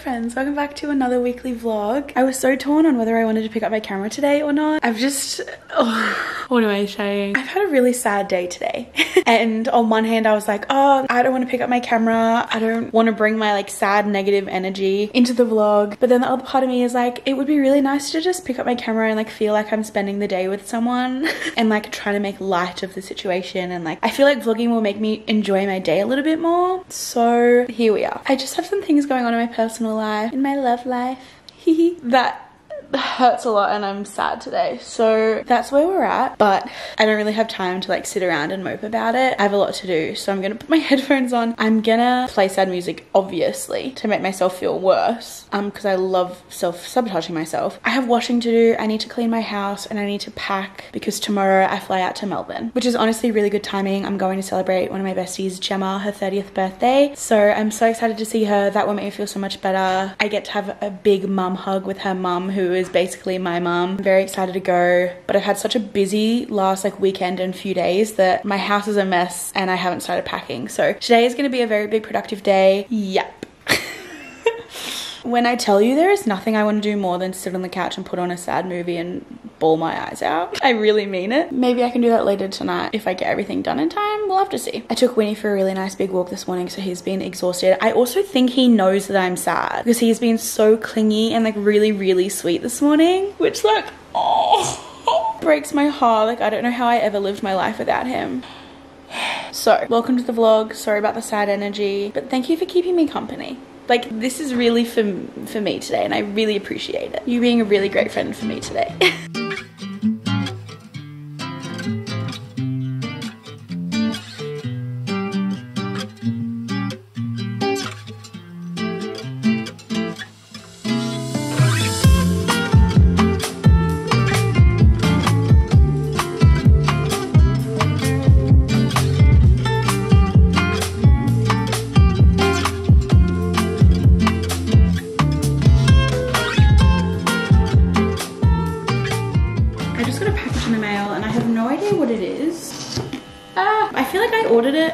friends, welcome back to another weekly vlog. I was so torn on whether I wanted to pick up my camera today or not. I've just, oh, what am I saying? I've had a really sad day today. and on one hand I was like, oh, I don't want to pick up my camera. I don't want to bring my like sad negative energy into the vlog. But then the other part of me is like, it would be really nice to just pick up my camera and like feel like I'm spending the day with someone and like trying to make light of the situation. And like, I feel like vlogging will make me enjoy my day a little bit more. So here we are. I just have some things going on in my personal in my love life, that hurts a lot and I'm sad today. So that's where we're at. But I don't really have time to like sit around and mope about it. I have a lot to do. So I'm gonna put my headphones on. I'm gonna play sad music, obviously, to make myself feel worse. Um, because I love self-sabotaging myself. I have washing to do. I need to clean my house and I need to pack because tomorrow I fly out to Melbourne, which is honestly really good timing. I'm going to celebrate one of my besties, Gemma, her 30th birthday. So I'm so excited to see her. That will make me feel so much better. I get to have a big mum hug with her mum who is basically my mum. I'm very excited to go, but I've had such a busy last like weekend and few days that my house is a mess and I haven't started packing. So today is gonna be a very big productive day. Yep. When I tell you there is nothing I want to do more than sit on the couch and put on a sad movie and bawl my eyes out. I really mean it. Maybe I can do that later tonight if I get everything done in time. We'll have to see. I took Winnie for a really nice big walk this morning so he's been exhausted. I also think he knows that I'm sad because he's been so clingy and like really, really sweet this morning, which like, oh, breaks my heart. Like I don't know how I ever lived my life without him. So, welcome to the vlog. Sorry about the sad energy, but thank you for keeping me company. Like, this is really for, for me today, and I really appreciate it. You being a really great friend for me today.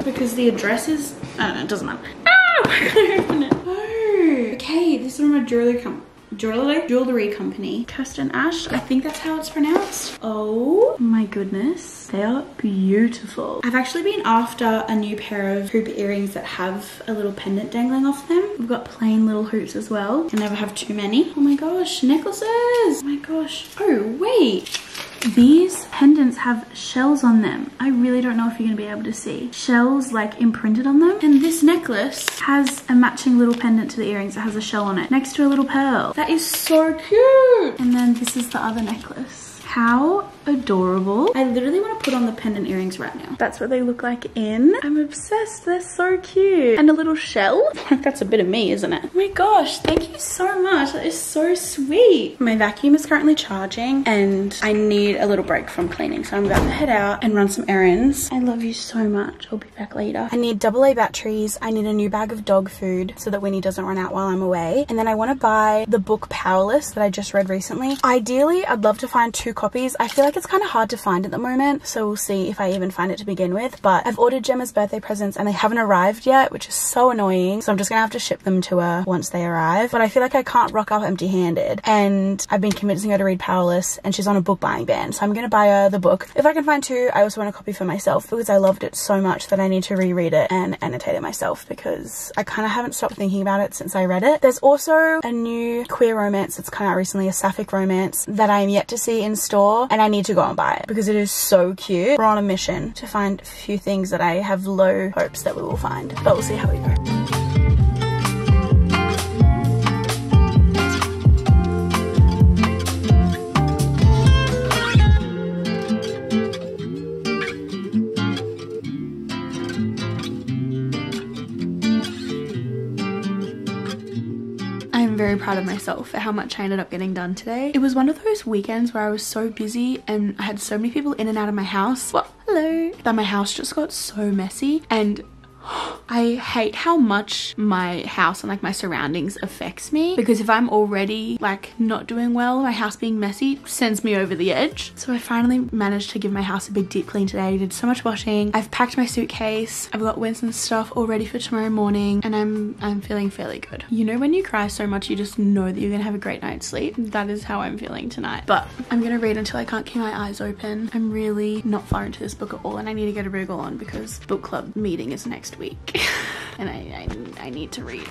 it because the address is, I don't know, it doesn't matter. Oh, I can't open it. Oh, okay, this is from a jewelry company jewelry jewelry company. Kirstin Ash i think that's how it's pronounced. Oh my goodness. They are beautiful. I've actually been after a new pair of hoop earrings that have a little pendant dangling off them. We've got plain little hoops as well. Can never have too many. Oh my gosh necklaces! Oh my gosh. Oh wait these pendants have shells on them. I really don't know if you're gonna be able to see. Shells like imprinted on them. And this necklace has a matching little pendant to the earrings that has a shell on it next to a little pearl. That is so cute. And then this is the other necklace. How adorable. I literally want to put on the pendant earrings right now. That's what they look like in. I'm obsessed. They're so cute. And a little shell. That's a bit of me, isn't it? Oh my gosh, thank you so much. That is so sweet. My vacuum is currently charging and I need a little break from cleaning. So I'm about to head out and run some errands. I love you so much. I'll be back later. I need AA batteries. I need a new bag of dog food so that Winnie doesn't run out while I'm away. And then I want to buy the book Powerless that I just read recently. Ideally, I'd love to find two copies. I feel like it's kind of hard to find at the moment, so we'll see if I even find it to begin with. But I've ordered Gemma's birthday presents and they haven't arrived yet, which is so annoying. So I'm just gonna have to ship them to her once they arrive. But I feel like I can't rock up empty handed. And I've been convincing her to read Powerless and she's on a book buying ban. So I'm gonna buy her the book. If I can find two, I also want a copy for myself because I loved it so much that I need to reread it and annotate it myself because I kind of haven't stopped thinking about it since I read it. There's also a new queer romance that's come out recently, a sapphic romance that I am yet to see in store and I need to go and buy it because it is so cute. We're on a mission to find a few things that I have low hopes that we will find, but we'll see how we go. Proud of myself for how much I ended up getting done today. It was one of those weekends where I was so busy and I had so many people in and out of my house. Well, hello. That my house just got so messy and I hate how much my house and like my surroundings affects me because if I'm already like not doing well, my house being messy sends me over the edge. So I finally managed to give my house a big deep clean today. I did so much washing. I've packed my suitcase. I've got Winston's stuff all ready for tomorrow morning and I'm I'm feeling fairly good. You know when you cry so much you just know that you're gonna have a great night's sleep? That is how I'm feeling tonight. But I'm gonna read until I can't keep my eyes open. I'm really not far into this book at all and I need to get a wriggle on because book club meeting is next week and I, I, I need to read.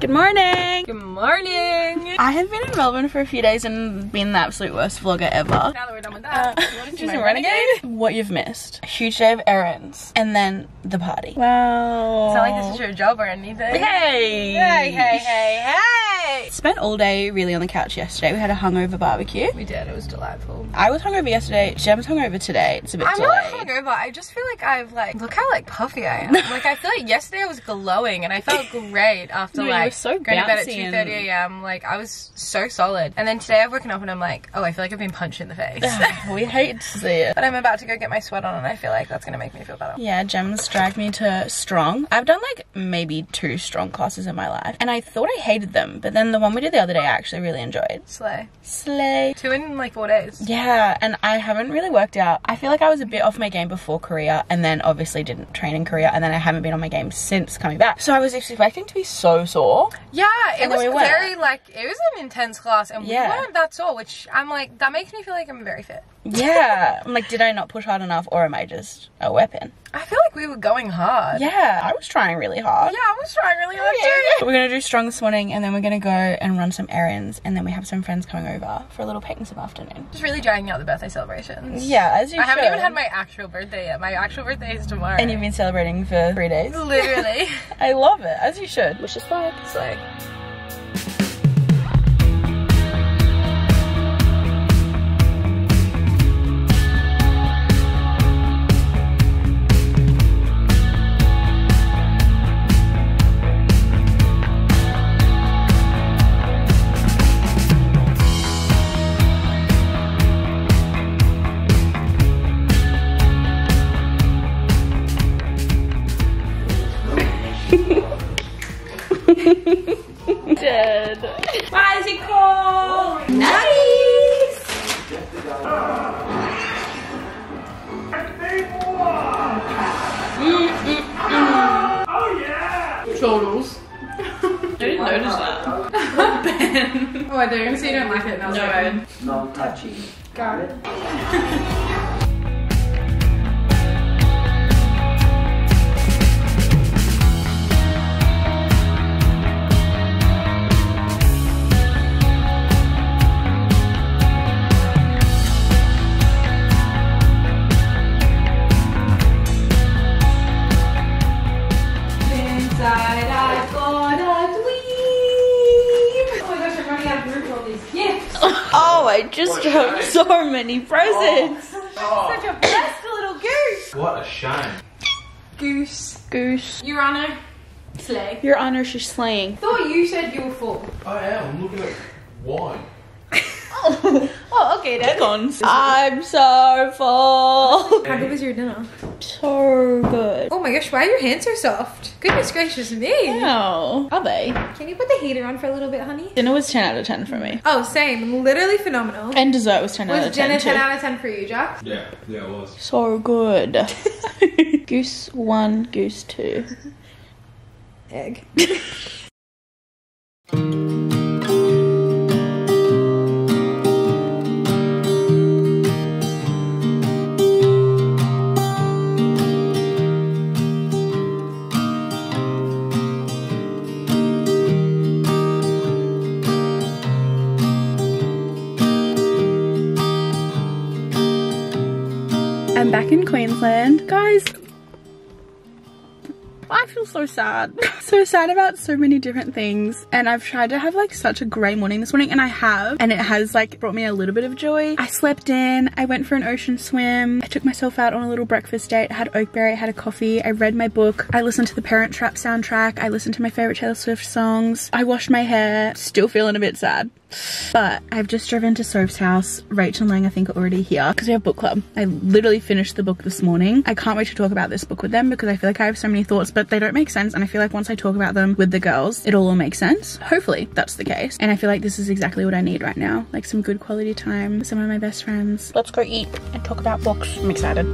Good morning! Good morning! I have been in Melbourne for a few days and been the absolute worst vlogger ever. Now that we're done with that, Uh, you want to just a renegade? What you've missed. A huge day of errands. And then the party. Wow. It's not like this is your job or anything. Hey! Hey, hey, hey, hey! Spent all day really on the couch yesterday. We had a hungover barbecue. We did, it was delightful. I was hungover yesterday. Jem's hungover today. It's a bit I'm delayed. not hungover, I just feel like I've like, look how like puffy I am. like I feel like yesterday I was glowing and I felt great after No, you like were so going to bed at 2.30am. Like I was so solid. And then today I've woken up and I'm like, oh, I feel like I've been punched in the face. we hate to see it. but I'm about to go get my sweat on and I feel like that's going to make me feel better. Yeah, Gem's dragged me to strong. I've done like maybe two strong classes in my life, and I thought I hated them, but then the one we did the other day I actually really enjoyed. Slay. Slay. Two in like four days. Yeah, and I haven't really worked out. I feel like I was a bit off my game before Korea, and then obviously didn't train in Korea, and then I haven't been on my game since coming back. So I was expecting to be so sore. Yeah, it was we very like it was an intense class, and Yeah. we weren't that sore, which I'm like that makes me feel like I'm very fit. Yeah, I'm like, did I not push hard enough, or am I just a weapon? I feel like we were going hard. Yeah, I was trying really hard. Yeah, I was trying really hard Yeah. too. We're gonna do strong this morning, and then we're gonna go and run some errands, and then we have some friends coming over for a little picnic this afternoon. Just really dragging out the birthday celebrations. Yeah, as you I haven't even had my actual birthday yet. My actual birthday is tomorrow. And you've been celebrating for three days. literally. I love it, as you should. Wish us luck. It's like Chortles. I didn't notice that. Oh, oh, I they're gonna you don't like it. No. I was like, No touchy. got it. Oh, I just dropped so many oh. presents. Oh. Such a blessed little goose. What a shame. Goose. Goose. Your Honor. Slay. Your honor, she's slaying. Thought you said you were full. I am. I'm looking at wine. Oh, okay then. Pecans. I'm so full. How good was your dinner? So good. Oh my gosh, why are your hands so soft? Goodness gracious me. Wow. Are they? Can you put the heater on for a little bit, honey? Dinner was 10 out of 10 for me. Oh, same. Literally phenomenal. And dessert was 10 out of 10 Was dinner 10 too. out of 10 for you, Jack? Yeah, yeah, it was. So good. goose 1, goose 2. Egg. I feel so sad. so sad about so many different things and I've tried to have like such a great morning this morning and I have and it has like brought me a little bit of joy. I slept in, I went for an ocean swim, I took myself out on a little breakfast date, I had oakberry, I had a coffee, I read my book, I listened to the Parent Trap soundtrack, I listened to my favorite Taylor Swift songs, I washed my hair, still feeling a bit sad. But I've just driven to Soap's house. Rachel and Lang I think are already here because we have book club. I literally finished the book this morning. I can't wait to talk about this book with them because I feel like I have so many thoughts but they don't make sense and I feel like once I talk about them with the girls it'll all make sense. Hopefully that's the case. And I feel like this is exactly what I need right now. Like some good quality time with some of my best friends. Let's go eat and talk about books. I'm excited.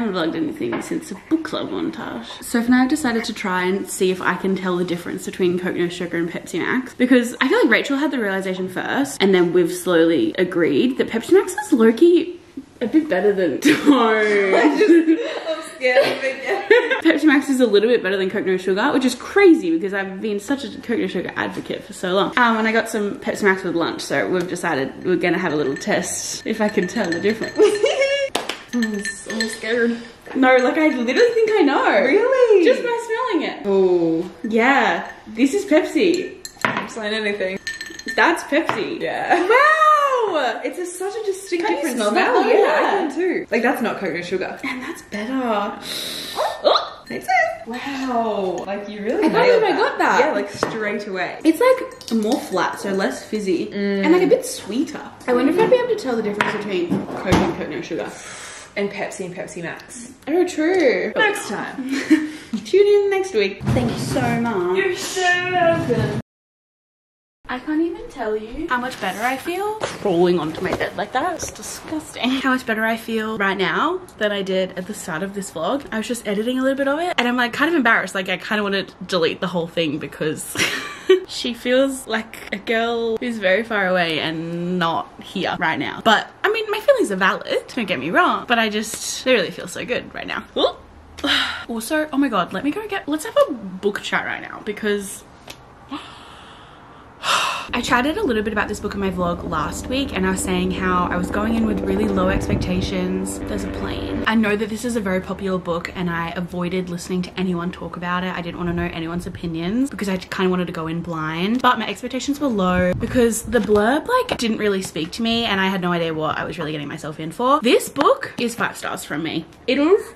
Haven't vlogged anything since a book club montage. So for now I've decided to try and see if I can tell the difference between Coke No Sugar and Pepsi Max because I feel like Rachel had the realization first and then we've slowly agreed that Pepsi Max is low-key a bit better than Tone. Pepsi Max is a little bit better than Coke No Sugar, which is crazy because I've been such a Coke No Sugar advocate for so long. Um, and I got some Pepsi Max with lunch, so we've decided we're gonna have a little test if I can tell the difference. I'm so scared. No, like I literally think I know. Really? Just by smelling it. Oh, Yeah, this is Pepsi. I'm saying anything. That's Pepsi. Yeah. Wow! It's a, such a distinct Can different smell smell. Oh, yeah, I can too. Like that's not Coke No Sugar. And that's better. Oh, That's it. Wow. Like you really. I nailed believe I got that. Yeah, like straight away. It's like more flat, so less fizzy, and like a mm. bit sweeter. I wonder if I'd be able to tell the difference between Coke and No Sugar. And Pepsi and Pepsi Max. Oh, true. Next time. Tune in next week. Thank you so much. You're so welcome. I can't even tell you how much better I feel crawling onto my bed like that. It's disgusting. How much better I feel right now than I did at the start of this vlog. I was just editing a little bit of it and I'm like kind of embarrassed. Like I kind of want to delete the whole thing because she feels like a girl who's very far away and not here right now. But I mean, my feelings are valid, don't get me wrong, but I just I really feel so good right now. Also, oh my god, let me go get, let's have a book chat right now because I chatted a little bit about this book in my vlog last week and I was saying how I was going in with really low expectations. There's a plane. I know that this is a very popular book and I avoided listening to anyone talk about it. I didn't want to know anyone's opinions because I kind of wanted to go in blind. But my expectations were low because the blurb like didn't really speak to me and I had no idea what I was really getting myself in for. This book is five stars from me. It is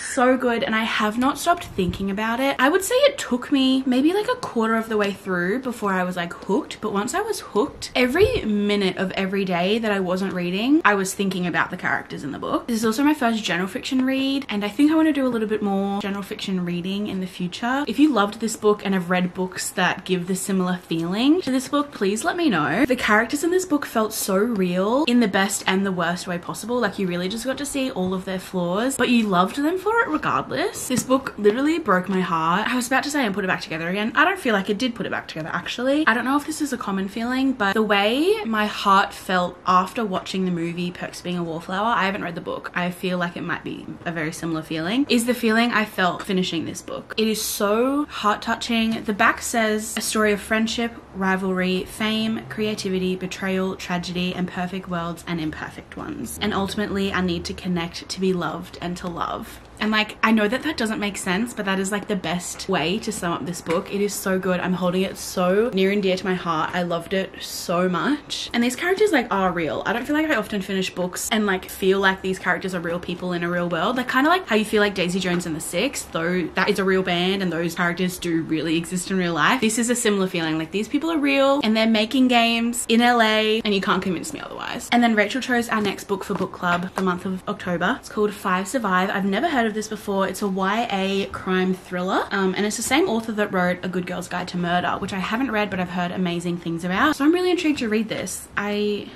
so good and I have not stopped thinking about it. I would say it took me maybe like a quarter of the way through before I was like hooked, but once I was hooked, every minute of every day that I wasn't reading, I was thinking about the characters in the book. This is also my first general fiction read and I think I want to do a little bit more general fiction reading in the future. If you loved this book and have read books that give the similar feeling to this book, please let me know. The characters in this book felt so real in the best and the worst way possible. Like you really just got to see all of their flaws, but you loved them for it regardless. This book literally broke my heart. I was about to say and put it back together again. I don't feel like it did put it back together actually. I don't know if this is a common feeling, but the way my heart felt after watching the movie Perks Being a Wallflower, I haven't read the book. I feel like it might be a very similar feeling, is the feeling I felt finishing this book. It is so heart touching. The back says a story of friendship, rivalry, fame, creativity, betrayal, tragedy, and perfect worlds and imperfect ones. And ultimately, I need to connect to be loved and to love love. And like, I know that that doesn't make sense, but that is like the best way to sum up this book. It is so good. I'm holding it so near and dear to my heart. I loved it so much. And these characters like are real. I don't feel like I often finish books and like feel like these characters are real people in a real world. Like kind of like how you feel like Daisy Jones and the Six, though that is a real band and those characters do really exist in real life. This is a similar feeling. Like these people are real and they're making games in LA and you can't convince me otherwise. And then Rachel chose our next book for book club the month of October. It's called Five Survive. I've never heard of this before. It's a YA crime thriller, um, and it's the same author that wrote A Good Girl's Guide to Murder, which I haven't read, but I've heard amazing things about. So I'm really intrigued to read this. I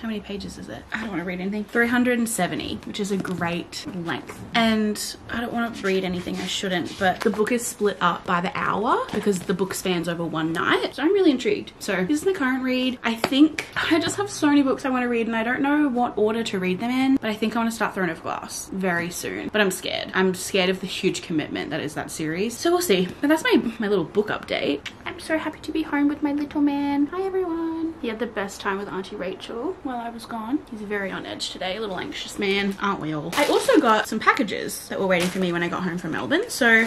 How many pages is it? I don't want to read anything. 370, which is a great length. And I don't want to read anything I shouldn't, but the book is split up by the hour because the book spans over one night. So I'm really intrigued. So this is my current read. I think I just have so many books I want to read and I don't know what order to read them in, but I think I want to start Throne of Glass very soon. But I'm scared. I'm scared of the huge commitment that is that series. So we'll see. But that's my, my little book update. I'm so happy to be home with my little man. Hi everyone. He had the best time with Auntie Rachel while I was gone. He's very on edge today, a little anxious man, aren't we all? I also got some packages that were waiting for me when I got home from Melbourne. So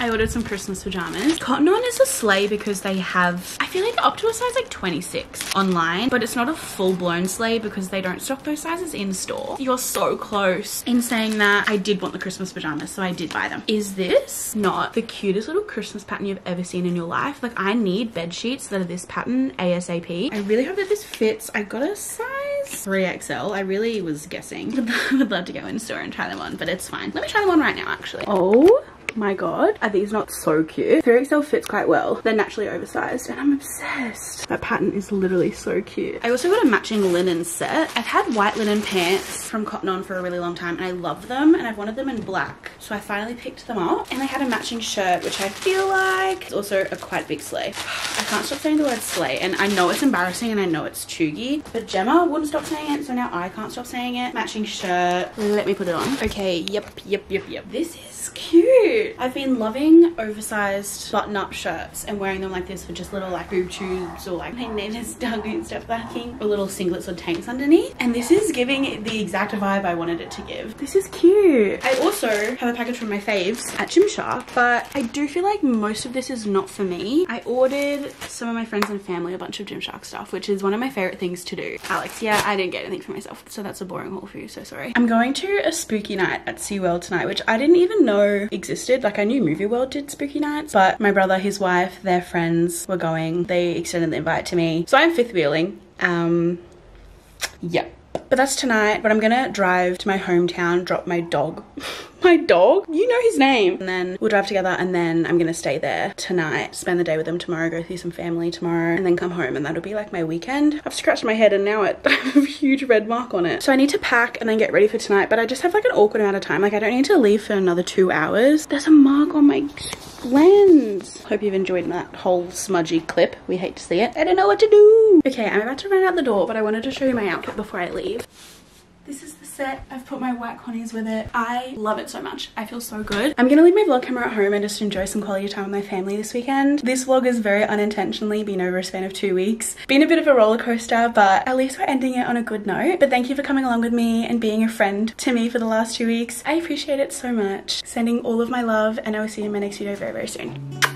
I ordered some Christmas pajamas. Cotton On is a slay because they have, I feel like up to a size like 26 online, but it's not a full blown slay because they don't stock those sizes in store. You're so close. In saying that, I did want the Christmas pajamas, so I did buy them. Is this not the cutest little Christmas pattern you've ever seen in your life? Like I need bed sheets that are this pattern ASAP. I really hope that this fits. I got a size 3XL. I really was guessing. I would love to go in store and try them on, but it's fine. Let me try them on right now actually. Oh my god are these not so cute? 3xl fits quite well. They're naturally oversized and i'm obsessed. That pattern is literally so cute. I also got a matching linen set. I've had white linen pants from cotton on for a really long time and i love them and i've wanted them in black. So i finally picked them up and i had a matching shirt which i feel like is also a quite big slay. I can't stop saying the word slay and i know it's embarrassing and i know it's chuggy but gemma wouldn't stop saying it so now i can't stop saying it. Matching shirt. Let me put it on. Okay yep yep yep yep. This is cute I've been loving oversized button-up shirts and wearing them like this for just little like boob tubes or like my name is Doug and stuff lacking or little singlets or tanks underneath and this is giving the exact vibe I wanted it to give. This is cute. I also have a package from my faves at Gymshark but I do feel like most of this is not for me. I ordered some of my friends and family a bunch of Gymshark stuff which is one of my favorite things to do. Alex, yeah, I didn't get anything for myself so that's a boring haul for you, so sorry. I'm going to a spooky night at SeaWorld tonight which I didn't even know existed like I knew Movie World did spooky nights, but my brother, his wife, their friends were going. They extended the invite to me. So I'm fifth wheeling. Um, yep. But that's tonight, but I'm gonna drive to my hometown, drop my dog. my dog? You know his name. And then we'll drive together and then I'm gonna stay there tonight, spend the day with them tomorrow, go see some family tomorrow, and then come home and that'll be like my weekend. I've scratched my head and now it I have a huge red mark on it. So I need to pack and then get ready for tonight, but I just have like an awkward amount of time. Like I don't need to leave for another two hours. There's a mark on my lens. Hope you've enjoyed that whole smudgy clip. We hate to see it. I don't know what to do. Okay, I'm about to run out the door, but I wanted to show you my outfit before I leave. This is I've put my white connies with it. I love it so much. I feel so good. I'm gonna leave my vlog camera at home and just enjoy some quality time with my family this weekend. This vlog has very unintentionally been over a span of two weeks. Been a bit of a roller coaster, but at least we're ending it on a good note. But thank you for coming along with me and being a friend to me for the last two weeks. I appreciate it so much. Sending all of my love and I will see you in my next video very, very soon.